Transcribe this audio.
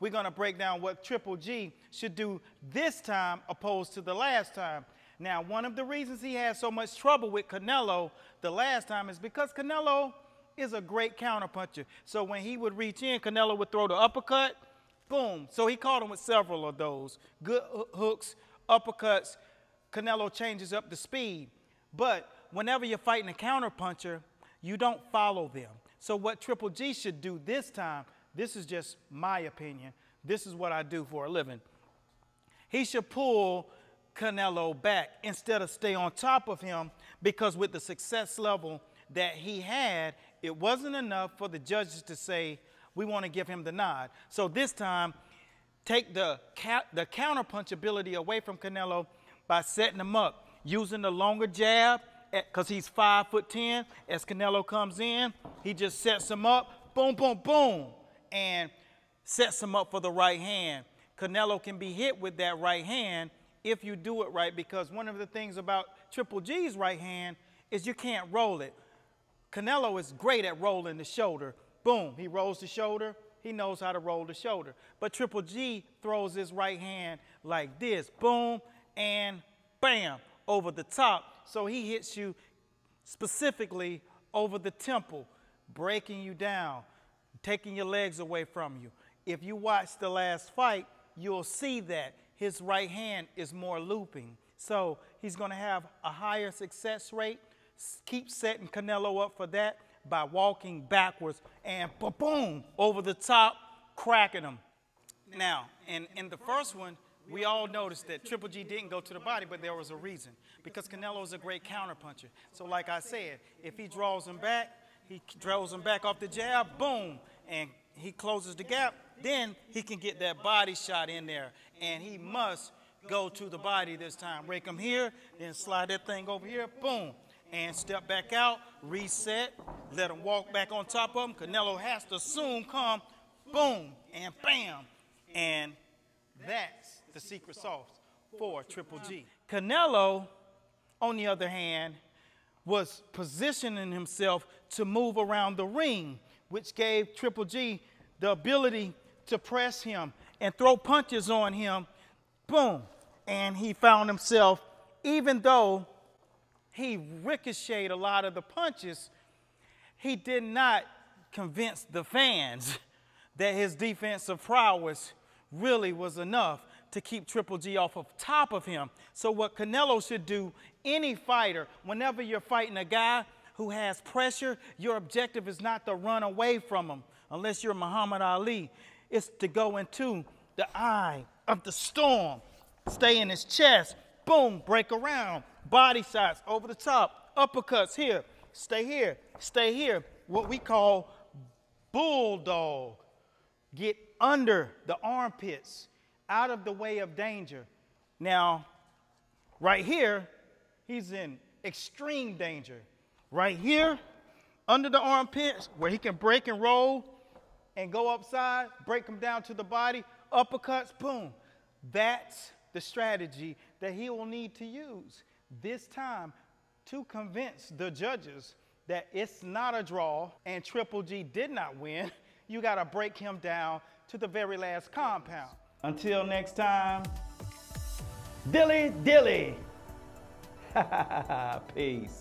we're going to break down what Triple G should do this time opposed to the last time. Now, one of the reasons he had so much trouble with Canelo the last time is because Canelo is a great counterpuncher. So when he would reach in, Canelo would throw the uppercut, boom. So he caught him with several of those good hooks, uppercuts. Canelo changes up the speed. But whenever you're fighting a counterpuncher, you don't follow them. So what Triple G should do this time, this is just my opinion. This is what I do for a living. He should pull Canelo back instead of stay on top of him because with the success level that he had, it wasn't enough for the judges to say, we want to give him the nod. So this time, take the, the counterpunch ability away from Canelo by setting him up, using the longer jab, because he's five foot ten. As Canelo comes in, he just sets him up, boom, boom, boom, and sets him up for the right hand. Canelo can be hit with that right hand if you do it right, because one of the things about Triple G's right hand is you can't roll it. Canelo is great at rolling the shoulder. Boom, he rolls the shoulder. He knows how to roll the shoulder. But Triple G throws his right hand like this. Boom, and bam, over the top. So he hits you specifically over the temple, breaking you down, taking your legs away from you. If you watch the last fight, you'll see that his right hand is more looping. So he's going to have a higher success rate. Keep setting Canelo up for that by walking backwards and boom, over the top, cracking him. Now, in, in the first one, we all noticed that Triple G didn't go to the body, but there was a reason. Because Canelo is a great counterpuncher. So like I said, if he draws him back, he draws him back off the jab, boom, and he closes the gap, then he can get that body shot in there. And he must go to the body this time. Break him here, then slide that thing over here, boom, and step back out, reset, let him walk back on top of him. Canelo has to soon come, boom, and bam. And that's the secret sauce for Triple G. Canelo, on the other hand, was positioning himself to move around the ring, which gave Triple G the ability to press him and throw punches on him. Boom. And he found himself, even though he ricocheted a lot of the punches, he did not convince the fans that his defensive prowess really was enough to keep Triple G off of top of him. So what Canelo should do, any fighter, whenever you're fighting a guy who has pressure, your objective is not to run away from him, unless you're Muhammad Ali. It's to go into the eye of the storm, stay in his chest, boom, break around, body shots over the top, uppercuts here, stay here, stay here. What we call bulldog. Get under the armpits, out of the way of danger. Now, right here, he's in extreme danger. Right here, under the armpits, where he can break and roll and go upside, break him down to the body, uppercuts, boom. That's the strategy that he will need to use this time to convince the judges that it's not a draw and Triple G did not win. You got to break him down to the very last compound. Until next time, dilly dilly. Peace.